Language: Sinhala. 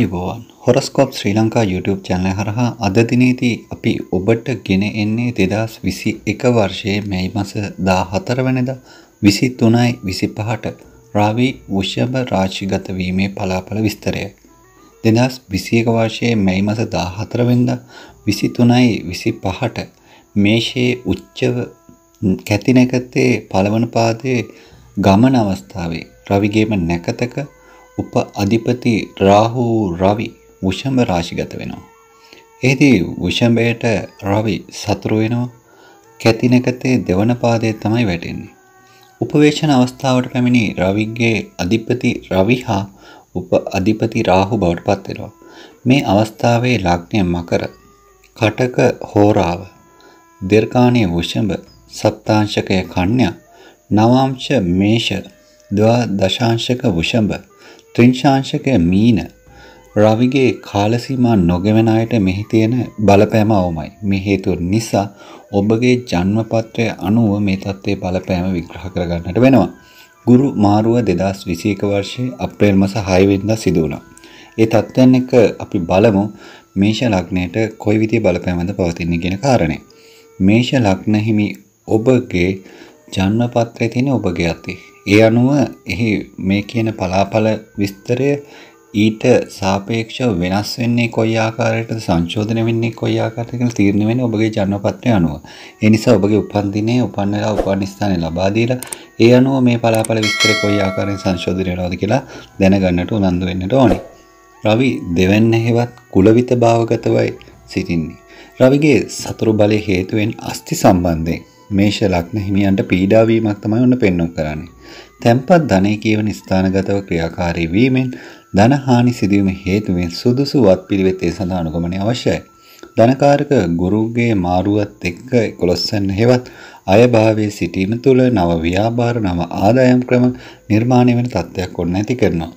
ආයුබෝවන් horoscope Sri Lanka YouTube channel හරහා අද දිනේදී අපි ඔබට ගෙන එන්නේ 2021 වර්ෂයේ මැයි මාස 14 වෙනිදා 23යි 25ට රවි වෘෂභ රාශිගත වීමේ පලාඵල විස්තරය. 2021 වර්ෂයේ මැයි මාස 14 වෙනිදා 23යි 25ට මේෂයේ උච්චව කැති නැකතේ පළවන පාදයේ ගමන අවස්ථාවේ රවිගේම නැකතක උප අධිපති රාහු රවි වෘෂභ රාශිගත වෙනවා. එහිදී වෘෂභයට රවි සතුරු වෙනවා. කැතිනකතේ දෙවන පාදයේ තමයි වැටෙන්නේ. උපවේශන අවස්ථාවට පැමිණි රවිගේ අධිපති රවි හා උප අධිපති රාහු බවට පත් වෙනවා. මේ අවස්ථාවේ ලග්නය මකර කටක හෝරාව දීර්ඝාණයේ වෘෂභ සප්තාංශකය කන්‍යා නවාංශ මේෂ ද්වාදශාංශක වෘෂභ ත්‍රිංශාංශකය මීන රවිගේ කාලසීමා නොගෙවන අයට මෙහි තියෙන බලපෑම අවමයි. මේ හේතුව නිසා ඔබගේ ජන්මපත්‍රය අනුව මේ தත්ත්වයේ බලපෑම විග්‍රහ කරගන්නට වෙනවා. ගුරු මාරුව 2021 වර්ෂයේ අප්‍රේල් මාස 6 වෙනිදා සිදු වුණා. ඒ தත්ත්වයන් එක්ක අපි බලමු මේෂ ලග්නයට කොයි විදිහේ බලපෑමද පවතින්නේ කියන කාරණේ. මේෂ ලග්න හිමි ඔබගේ ජන්මපත්‍රයේ තියෙන ඔබගේ අතේ ඒ අනුව එහි මේ කියන පලාඵල විස්තරය ඊට සාපේක්ෂව වෙනස් වෙන්නේ කොයි ආකාරයකටද සංශෝධනය වෙන්නේ කොයි ආකාරයකටද කියලා තීරණය වෙන්නේ ඔබගේ ජන්මපත්‍රය අනුව. ඒ නිසා ඔබගේ උපන් දිනේ උපන් වෙලා උපන් ස්ථානය ලබා දීලා ඒ අනුව මේ පලාඵල විස්තරය කොයි ආකාරයෙන් සංශෝධනය වෙනවද කියලා දැනගන්නට උනන්දු වෙන්නට ඕනේ. රවි දෙවැන්න හේවත් කුලවිත භාවගතවයි සිටින්නේ. රවිගේ සතුරු බලයේ හේතුවෙන් අස්ති සම්බන්ධයෙන් මේෂ ලග්න හිමියන්ට පීඩා වීමක් තමයි ඔන්න පෙන්වන්න කරන්නේ. තැම්පත් ධනය කියවන ස්ථානගතව ක්‍රියාකාරී වීමෙන් ධන හානි සිදුවීම හේතුවෙන් සුදුසු වත් පිළිවෙත් ඒ සඳහා අනුගමනය අවශ්‍යයි. ධනකාරක ගුරුගේ මාරුවත් එක්ක 11 වෙනි හෙවත් අයභාවයේ සිටීම තුළ නව ව්‍යාපාර නව ආදායම් ක්‍රම නිර්මාණය වෙන තත්ත්වයක් ඔන්න ඇති කරනවා.